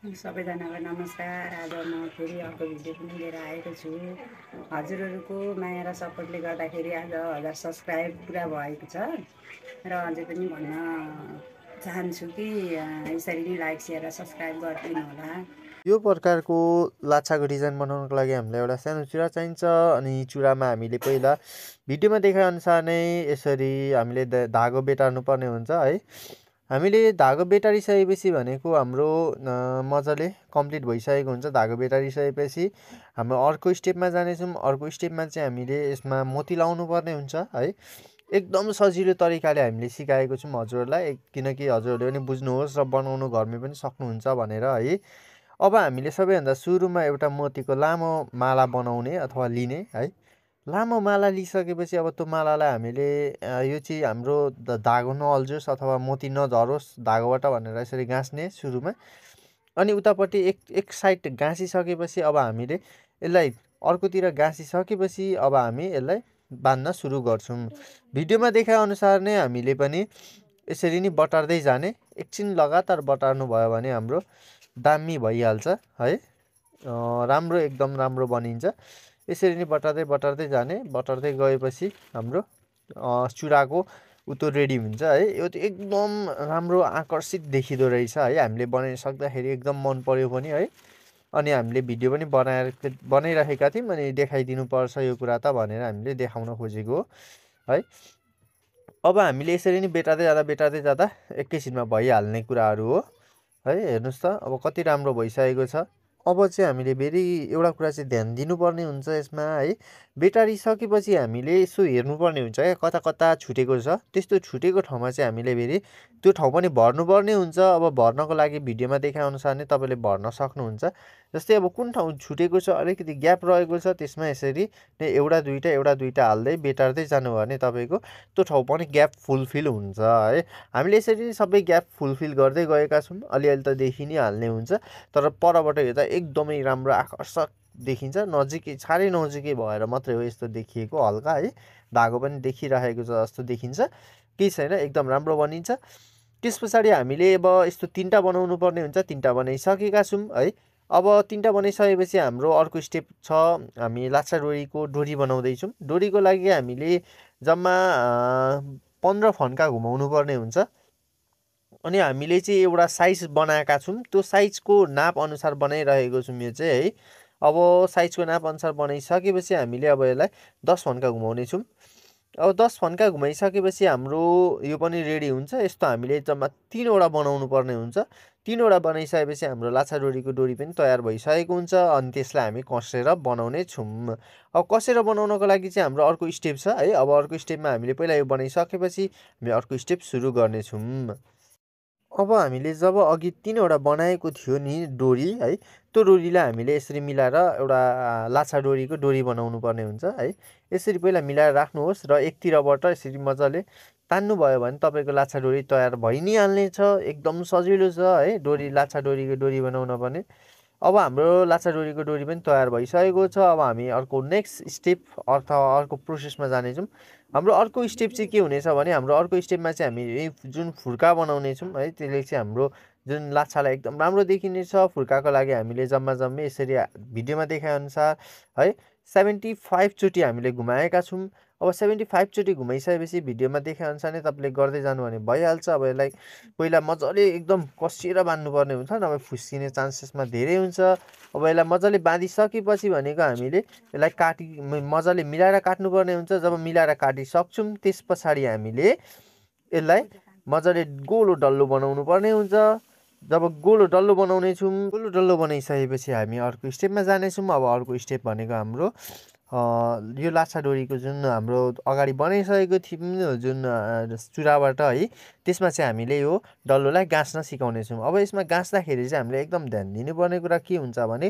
सबैजनालाई नमस्कार। आज म फेरि अर्को भिडियो पनि लिएर आएको छु। हजुरहरूको माया र सपोर्टले गर्दाखेरि आज हजार सब्सक्राइब पुरा भएको छ। र अझै पनि भन्न चाहन्छु कि यसरी नै लाइक सेयर र सब्सक्राइब गरिदिनु होला। यो प्रकारको लाछाको डिजाइन बनाउनको लागि हामीलाई एउटा सानो चुरा चाहिन्छ। अनि चुरामा हामीले पहिला भिडियोमा देखाएअनुसार नै यसरी हामीले धागो बेटार्नु पर्ने हुन्छ है। हामीले धागो बेटारिसकेपछि भनेको हाम्रो मजाले कम्प्लिट भइसकेको हुन्छ धागो बेटारिसकेपछि हाम्रो अर्को स्टेपमा जानेछौँ। अर्को स्टेपमा चाहिँ हामीले यसमा मोती लाउनु पर्ने हुन्छ है। एकदम सजिलो तरिकाले हामीले सिकाएको छौँ हजुरहरूलाई। किनकि हजुरहरूले पनि बुझ्नुहोस् र बनाउनु घरमै पनि सक्नुहुन्छ भनेर है। अब हामीले सबैभन्दा सुरुमा एउटा मोतीको लामो माला बनाउने अथवा लिने है। लामो माला लिइसकेपछि अब त्यो मालालाई हामीले यो चाहिँ हाम्रो धागो नअल्झोस् अथवा मोती नझरोस् धागोबाट भनेर यसरी गाँस्ने सुरुमा। अनि उतापट्टि एक एक साइड गाँसिसकेपछि अब हामीले यसलाई अर्कोतिर गाँसिसकेपछि अब हामी यसलाई बाँध्न सुरु गर्छौँ। भिडियोमा देखाएअनुसार नै हामीले पनि यसरी नै बटार्दै जाने एकछिन लगातार बटार्नु भयो भने हाम्रो दामी भइहाल्छ है? राम्रो एकदम राम्रो बनिन्छ। यसरी नै बटार्दै बटार्दै जाने। बटार्दै गएपछि हाम्रो चुराको उत्तो रेडी हुन्छ है। यो चाहिँ एकदम राम्रो आकर्षित देखिँदो रहेछ है। हामीले बनाइसक्दाखेरि एकदम मन पऱ्यो पनि है। अनि हामीले भिडियो पनि बनाएर बनाइराखेका थियौँ अनि देखाइदिनु पर्छ यो कुरा त भनेर हामीले देखाउन खोजेको है। अब हामीले यसरी नै बेटार्दै जाँदा बेटार्दै जाँदा एकैछिनमा भइहाल्ने कुराहरू हो। है हेर्नुहोस् त अब कति राम्रो भइसकेको छ। अब चाहिँ हामीले फेरि एउटा कुरा चाहिँ ध्यान दिनुपर्ने हुन्छ यसमा है। बेटारिसकेपछि हामीले यसो हेर्नुपर्ने हुन्छ क्या। कता कता छुटेको छ। त्यस्तो छुटेको ठाउँमा चाहिँ हामीले फेरि त्यो ठाउँ पनि भर्नुपर्ने हुन्छ। अब भर्नको लागि भिडियोमा देखाएअनुसार नै तपाईँले भर्न सक्नुहुन्छ। जस्तै अब कुन ठाउँ छुटेको छ अलिकति ग्याप रहेको छ त्यसमा यसरी नै एउटा दुइटा एउटा दुइटा हाल्दै बेटार्दै जानुभयो भने तपाईँको त्यो ठाउँ पनि ग्याप फुलफिल हुन्छ है। हामीले यसरी सबै ग्याप फुलफिल गर्दै गएका छौँ। अलिअलि त देखि नै हाल्ने हुन्छ। तर परबाट हेर्दा एकदमै राम्रो आकर्षक देखिन्छ। नजिकै साह्रै नजिकै भएर मात्रै हो यस्तो देखिएको हल्का है। धागो पनि देखिरहेको छ जस्तो देखिन्छ। केही छैन एकदम राम्रो बनिन्छ। त्यस पछाडि हामीले अब यस्तो तिनवटा बनाउनु पर्ने हुन्छ। तिनवटा बनाइसकेका छौँ है। अब तिनवटा बनाइसकेपछि हाम्रो अर्को स्टेप छ। हामी लाछा डोरीको डोरी बनाउँदैछौँ। डोरीको लागि हामीले जम्मा पन्ध्र फन्का घुमाउनु पर्ने हुन्छ। अनि हामीले चाहिँ एउटा साइज बनाएका छौँ। त्यो साइजको नाप अनुसार बनाइरहेको छौँ यो चाहिँ है। अब साइजको नाप अनुसार बनाइसकेपछि हामीले अब यसलाई दस फन्का घुमाउने छौँ। अब दस फन्का घुमाइसकेपछि हाम्रो यो पनि रेडी हुन्छ। यस्तो हामीले जम्मा तिनवटा बनाउनु पर्ने हुन्छ। तिनवटा बनाइसकेपछि हाम्रो लाछा डोरीको डोरी पनि तयार भइसकेको हुन्छ। अनि त्यसलाई हामी कसेर बनाउने छौँ। अब कसेर बनाउनको लागि चाहिँ हाम्रो अर्को स्टेप छ है। अब अर्को स्टेपमा हामीले पहिला यो बनाइसकेपछि हामी अर्को स्टेप सुरु गर्नेछौँ। अब हामीले जब अघि तिनवटा बनाएको थियो नि डोरी है त्यो डोरीलाई हामीले यसरी मिलाएर एउटा लाछा डोरीको डोरी बनाउनु पर्ने हुन्छ है। यसरी पहिला मिलाएर राख्नुहोस् र एकतिरबाट यसरी मजाले तान्नुभयो भने तपाईँको लाछा डोरी तयार भइ नै हाल्नेछ एकदम सजिलो छ है डोरी लाछा डोरीको डोरी बनाउन पनि। अब हाम्रो लाछा डोरीको डोरी पनि तयार भइसकेको छ। अब हामी अर्को नेक्स्ट स्टेप अथवा अर्को प्रोसेसमा जानेछौँ। हाम्रो अर्को स्टेप चाहिँ के हुनेछ भने हाम्रो अर्को स्टेपमा चाहिँ हामी जुन फुर्का बनाउनेछौँ है त्यसले चाहिँ हाम्रो जुन लाछालाई एकदम राम्रो देखिनेछ। फुर्काको लागि हामीले जम्मा जम्मै यसरी भिडियोमा देखाएअनुसार है सेभेन्टी फाइभचोटि हामीले घुमाएका छौँ। अब सेभेन्टी फाइभचोटि घुमाइसकेपछि भिडियोमा देखाएअनुसार नै तपाईँले गर्दै जानु भने भइहाल्छ। अब यसलाई पहिला मजाले एकदम कसिएर बाँध्नुपर्ने हुन्छ नभए फुस्किने चान्सेसमा धेरै हुन्छ। अब यसलाई मजाले बाँधिसकेपछि भनेको हामीले यसलाई काटि मजाले मिलाएर काट्नुपर्ने हुन्छ। जब मिलाएर काटिसक्छौँ त्यस पछाडि हामीले यसलाई मजाले गोलो डल्लो बनाउनु पर्ने हुन्छ। जब गोलो डल्लो बनाउनेछौँ गोलो डल्लो बनाइसकेपछि हामी अर्को स्टेपमा जानेछौँ। अब अर्को स्टेप भनेको हाम्रो यो लाछा डोरीको जुन हाम्रो अगाडि बनाइसकेको थियौँ जुन चुराबाट है त्यसमा चाहिँ हामीले यो डल्लोलाई गाँस्न सिकाउनेछौँ। अब यसमा गाँस्दाखेरि चाहिँ हामीले एकदम ध्यान दिनुपर्ने कुरा के हुन्छ भने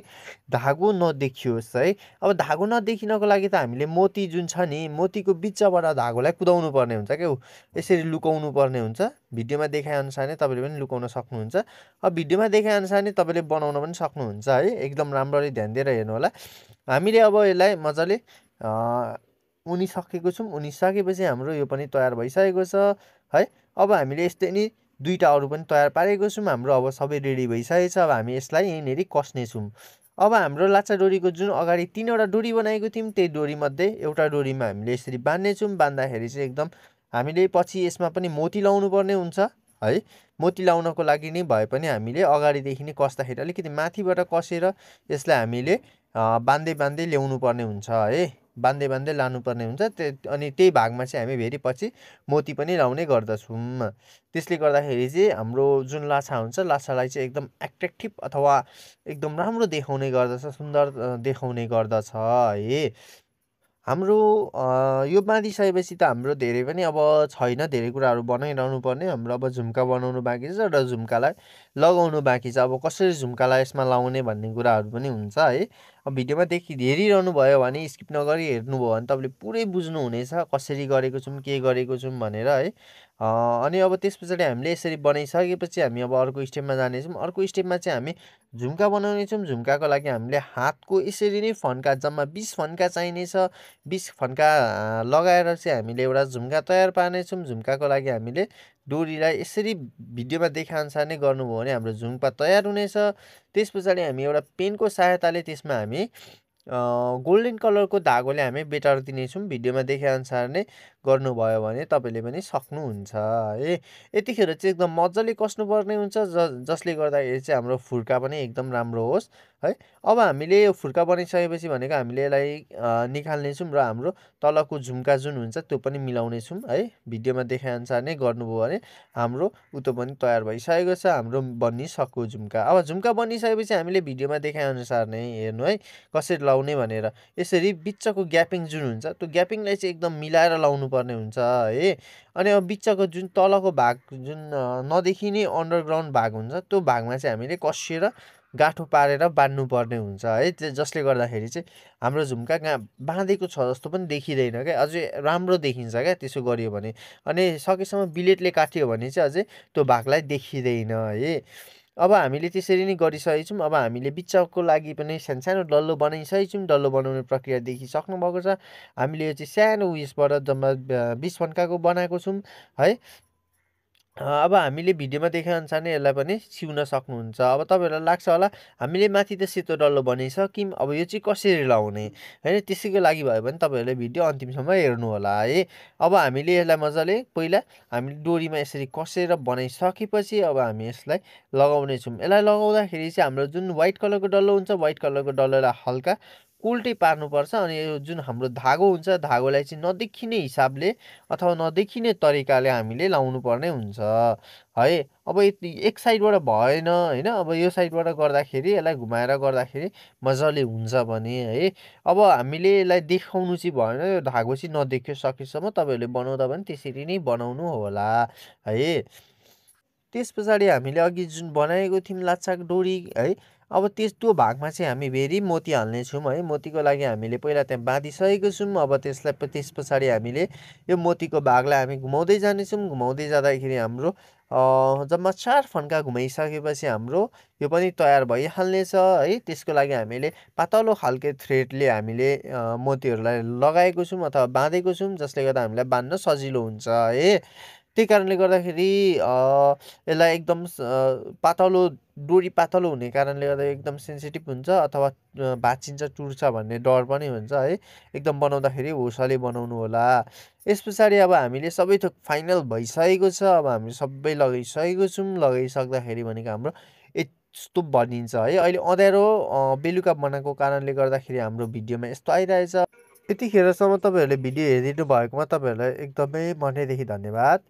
धागो नदेखियोस् है। अब धागो नदेखिनको लागि त हामीले मोती जुन छ नि मोतीको बिचबाट धागोलाई कुदाउनु पर्ने हुन्छ क्या यसरी लुकाउनु पर्ने हुन्छ। भिडियोमा देखाएअनुसार नै तपाईँले पनि लुकाउन सक्नुहुन्छ। अब भिडियोमा देखाएअनुसार नै तपाईँले बनाउन पनि सक्नुहुन्छ है। एकदम राम्ररी ध्यान दिएर हेर्नु होला। हामीले अब यसलाई मजाले उनिसकेको छौँ उनिसकेपछि हाम्रो यो पनि तयार भइसकेको छ है। अब हामीले यस्तै नि दुईवटा अरू पनि तयार पारेको छौँ हाम्रो अब सबै रेडी भइसकेको छ अब हामी यसलाई यहीँनिर कस्नेछौँ अब हाम्रो लाछा डोरीको जुन अगाडि तिनवटा डोरी बनाएको थियौँ त्यही डोरीमध्ये एउटा डोरीमा हामीले यसरी बाँध्नेछौँ बाँध्दाखेरि चाहिँ एकदम हामीले पछि यसमा पनि मोती लाउनु पर्ने हुन्छ है। मोती लाउनको लागि नै भए पनि हामीले अगाडिदेखि नै कस्दाखेरि अलिकति माथिबाट कसेर यसलाई हामीले बाँध्दै बाँध्दै ल्याउनु पर्ने हुन्छ है। बाँध्दै बाँध्दै लानुपर्ने हुन्छ। त्यो अनि त्यही भागमा चाहिँ हामी फेरि पछि मोती पनि लाउने गर्दछौँ। त्यसले गर्दाखेरि चाहिँ हाम्रो जुन लाछा हुन्छ लाछालाई चाहिँ एकदम एट्र्याक्टिभ अथवा एकदम राम्रो देखाउने गर्दछ सुन्दर देखाउने गर्दछ है। हाम्रो यो बाँधिसकेपछि त हाम्रो धेरै पनि अब छैन धेरै कुराहरू बनाइरहनु पर्ने। हाम्रो अब झुम्का बनाउनु बाँकी छ र झुम्कालाई लगाउनु बाँकी छ। अब कसरी झुम्कालाई यसमा लाउने भन्ने कुराहरू पनि हुन्छ है। अब भिडियोमा देखि हेरिरहनु भयो भने स्किप नगरी हेर्नुभयो भने तपाईँले पुरै बुझ्नुहुनेछ कसरी गरेको छौँ के गरेको छौँ भनेर है। अनि अब त्यस पछाडि हामीले यसरी बनाइसकेपछि हामी अब अर्को स्टेपमा जानेछौँ। अर्को स्टेपमा चाहिँ हामी झुम्का बनाउनेछौँ। झुम्काको लागि हामीले हातको यसरी नै फन्का जम्मा बिस फन्का चाहिनेछ। बिस फन्का लगाएर चाहिँ हामीले एउटा झुम्का तयार पार्नेछौँ। झुम्काको लागि हामीले डोरीलाई यसरी भिडियोमा देखाअनुसार नै गर्नुभयो भने हाम्रो झुम्का तयार हुनेछ त्यस पछाडि हामी एउटा पेनको सहायताले त्यसमा हामी गोल्डन कलरको धागोले हामी बेटार दिनेछौँ। भिडियोमा देखाएअनुसार नै गर्नुभयो भने तपाईँले पनि सक्नुहुन्छ है। यतिखेर चाहिँ एकदम मजाले कस्नुपर्ने हुन्छ ज जसले गर्दाखेरि चाहिँ हाम्रो फुर्का पनि एकदम राम्रो होस् है। अब हामीले यो फुर्का बनाइसकेपछि भनेको हामीले यसलाई निकाल्नेछौँ र हाम्रो तलको झुम्का जुन हुन्छ त्यो पनि मिलाउनेछौँ है। भिडियोमा देखाएअनुसार नै गर्नुभयो भने हाम्रो उतो पनि तयार भइसकेको छ हाम्रो बनिसक्यो झुम्का। अब झुम्का बनिसकेपछि हामीले भिडियोमा देखाएअनुसार नै हेर्नु है कसरी लाउने भनेर। यसरी बिचको ग्यापिङ जुन हुन्छ त्यो ग्यापिङलाई चाहिँ एकदम मिलाएर लाउनु पर्ने हुन्छ है। अनि अब बिचको जुन तलको भाग जुन नदेखिने अन्डरग्राउन्ड भाग हुन्छ त्यो भागमा चाहिँ हामीले कसिएर गाँठो पारेर बाँध्नुपर्ने हुन्छ है। जसले गर्दाखेरि चाहिँ हाम्रो झुम्का कहाँ बाँधेको छ जस्तो पनि देखिँदैन क्या। अझै राम्रो देखिन्छ क्या त्यसो गरियो भने। अनि सकेसम्म बिलेटले काट्यो भने चाहिँ अझै त्यो भागलाई देखिँदैन है। अब हामीले त्यसरी नै गरिसकेको छौँ अब हामीले बिच्चाको लागि पनि सानो सानो डल्लो बनाइसकेको छौँ डल्लो बनाउने प्रक्रिया देखिसक्नुभएको छ। हामीले यो चाहिँ सानो उयसबाट जम्मा बिस फन्काको बनाएको छौँ है? अब हामीले भिडियोमा देखाएअनुसार नै यसलाई पनि सिउन सक्नुहुन्छ। अब तपाईँहरूलाई लाग्छ होला हामीले माथि त सेतो डल्लो बनाइसक्यौँ अब यो चाहिँ कसरी लाउने? होइन त्यसैको लागि भयो भने तपाईँहरूले भिडियो अन्तिमसम्म हेर्नु होला है। अब हामीले यसलाई मजाले पहिला हामीले डोरीमा यसरी कसेर बनाइसकेपछि अब हामी यसलाई लगाउनेछौँ। यसलाई लगाउँदाखेरि चाहिँ हाम्रो जुन वाइट कलरको डल्लो हुन्छ वाइट कलरको डल्लोलाई हल्का उल्टै पार्नुपर्छ अनि यो जुन हाम्रो धागो हुन्छ धागोलाई चाहिँ नदेखिने हिसाबले अथवा नदेखिने तरिकाले हामीले लाउनु पर्ने हुन्छ है? अब एक साइडबाट भएन होइन? अब यो साइडबाट गर्दाखेरि यसलाई घुमाएर गर्दाखेरि मजाले हुन्छ भने है? अब हामीले यसलाई देखाउनु चाहिँ भएन यो धागो चाहिँ नदेखियो सकेसम्म तपाईँहरूले बनाउँदा पनि त्यसरी नै बनाउनु होला है? त्यस पछाडि हामीले अघि जुन बनाएको थियौँ लाछा डोरी है? अब त्यो भागमा चाहिँ हामी फेरि मोती हाल्नेछौँ है। मोतीको लागि हामीले पहिला त्यहाँ बाँधिसकेको छौँ। अब त्यसलाई त्यस पछाडि हामीले यो मोतीको भागलाई हामी घुमाउँदै जानेछौँ। घुमाउँदै जाँदाखेरि हाम्रो जम्मा चार फन्का घुमाइसकेपछि हाम्रो यो पनि तयार भइहाल्नेछ है। त्यसको लागि हामीले पातलो खालके थ्रेडले हामीले मोतीहरूलाई लगाएको छौँ अथवा बाँधेको छौँ जसले गर्दा हामीलाई बाँध्न सजिलो हुन्छ है। त्यही कारणले गर्दाखेरि यसलाई एकदम पातलो डोरी पातलो हुने कारणले गर्दा एकदम सेन्सिटिभ हुन्छ अथवा भाँचिन्छ टुट्छ भन्ने डर पनि हुन्छ है। एकदम बनाउँदाखेरि होसले बनाउनु होला। यस पछाडि अब हामीले सबै थोक फाइनल भइसकेको छ अब हामी सबै लगाइसकेको छौँ लगाइसक्दाखेरि भनेको हाम्रो यस्तो बनिन्छ है। अहिले अँध्यारो बेलुका बनाएको कारणले गर्दाखेरि हाम्रो भिडियोमा यस्तो आइरहेछ। यतिखेरसम्म तपाईँहरूले भिडियो हेरिदिनु भएकोमा तपाईँहरूलाई एकदमै मनैदेखि धन्यवाद।